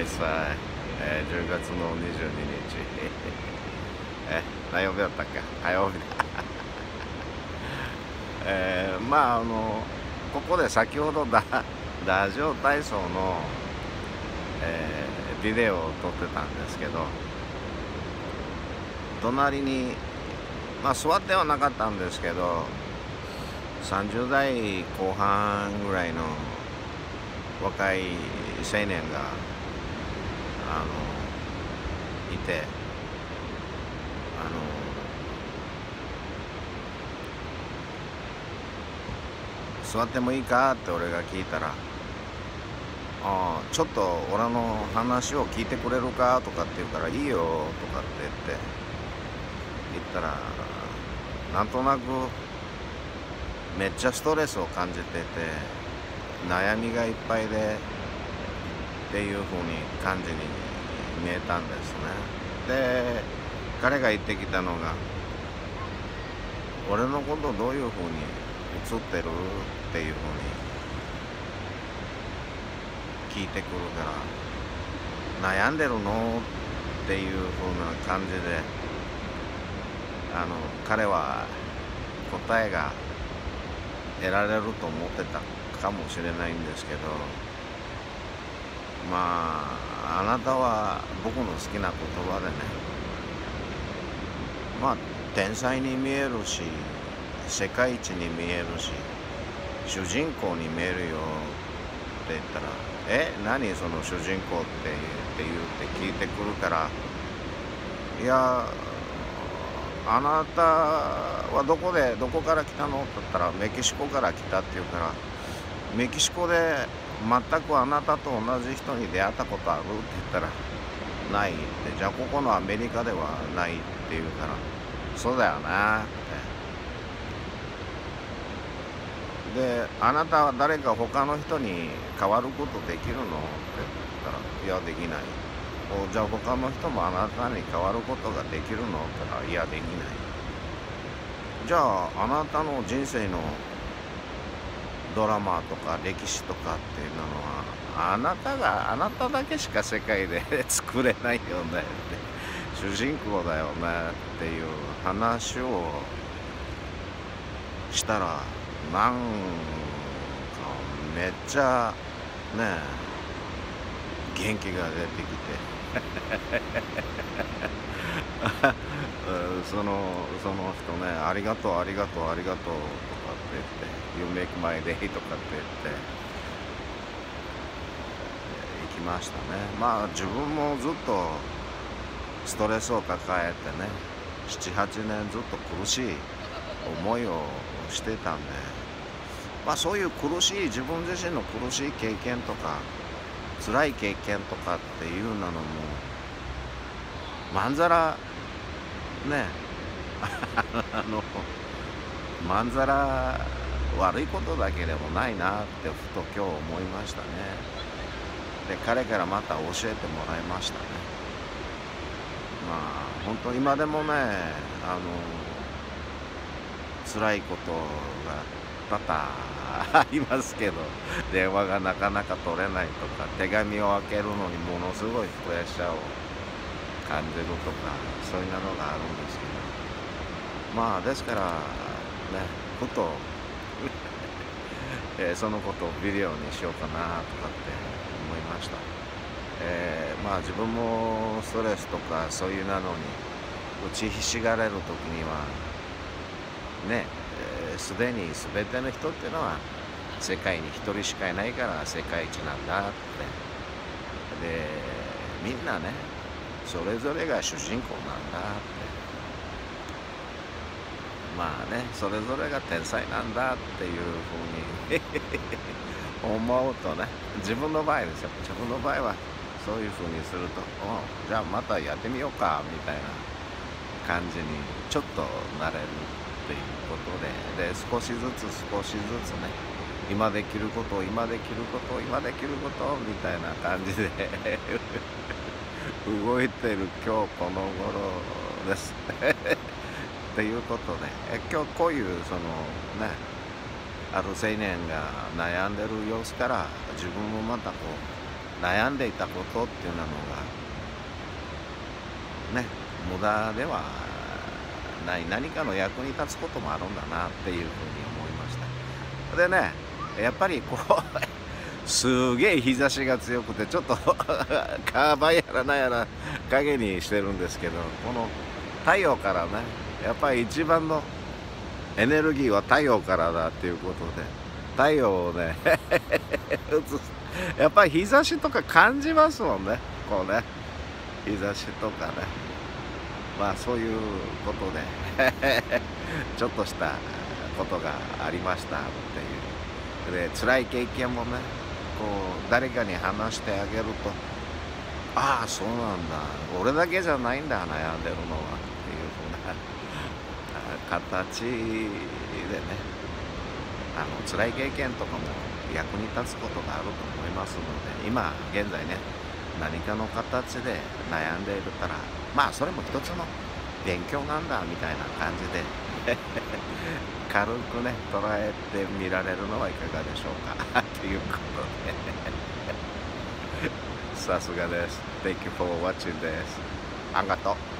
えー、10月の22日。え何曜日だ。ったっけ火曜日だ。えー、まああのここで先ほどだ ラジオ体操の、えー、ビデオを撮ってたんですけど隣にまあ座ってはなかったんですけど30代後半ぐらいの若い青年があのいてあの座ってもいいかって俺が聞いたら「ああちょっと俺の話を聞いてくれるか?」とかって言うから「いいよ」とかって言って言ったらなんとなくめっちゃストレスを感じてて悩みがいっぱいでっていう風に感じに見えたんですね。で彼が言ってきたのが俺のことどういう風に映ってる？っていう風に聞いてくるから悩んでるの？っていう風な感じであの彼は答えが得られると思ってたかもしれないんですけどまああなたは僕の好きな言葉でねまあ天才に見えるし世界一に見えるし主人公に見えるよって言ったら「え何その主人公って」って言うって聞いてくるから「いやあなたはどこでどこから来たの?」って言ったら「メキシコから来た」って言うから「メキシコで全くあなたと同じ人に出会ったことある?」って言ったら「ない」って「じゃあここのアメリカではない」って言うから「そうだよな」ってで「あなたは誰か他の人に変わることできるの?」って言ったら「いやできない」じゃあ他の人もあなたに変わることができるのって言ったら「いやできない」じゃああなたの人生のドラマとか歴史とかっていうのはあなたがあなただけしか世界で作れないよねって主人公だよねっていう話をしたらなんかめっちゃね元気が出てきて。そのその人ね「ありがとうありがとうありがとう」と言って「You make my day」とかって言って行きましたね。まあ自分もずっとストレスを抱えてね78年ずっと苦しい思いをしてたんでまあそういう苦しい自分自身の苦しい経験とか辛い経験とかっていうのもまんざらね あのまんざら悪いことだけでもないなってふと今日思いましたね。で彼からまた教えてもらいましたね。まあ本当今でもねあの辛いことが多々ありますけど電話がなかなか取れないとか手紙を開けるのにものすごいプレッシャーを感じるとかそういうのがあるんですけど。まあですからね。ふと えー、そのことをビデオにしようかなとかって思いました、えー、まあ自分もストレスとかそういうなのに打ちひしがれる時にはねすで、に全ての人っていうのは世界に一人しかいないから世界一なんだって。でみんなねそれぞれが主人公なんだって。まあねそれぞれが天才なんだっていうふうに 思うとね自分の場合ですよ。自分の場合はそういうふうにするとじゃあまたやってみようかみたいな感じにちょっとなれるということで。で少しずつ少しずつね今できることを今できることを今できることみたいな感じで 動いてる今日この頃です。っていうことで今日こういうそのねある青年が悩んでる様子から自分もまたこう悩んでいたことっていうのがね無駄ではない何かの役に立つこともあるんだなっていうふうに思いました。でねやっぱりこうすげえ日差しが強くてちょっと カーバーやらなんやら影にしてるんですけどこの太陽からねやっぱり一番のエネルギーは太陽からだっていうことで太陽をね やっぱり日差しとか感じますもんねこうね。日差しとかね。まあそういうことで ちょっとしたことがありましたっていう。で辛い経験もねこう誰かに話してあげるとああそうなんだ。俺だけじゃないんだ悩んでるのは。形でねあの辛い経験とかも役に立つことがあると思いますので今現在ね何かの形で悩んでいるからまあそれも一つの勉強なんだみたいな感じで 軽くね捉えてみられるのはいかがでしょうかということで。さすがです。Thank you for watching です。ありがとう。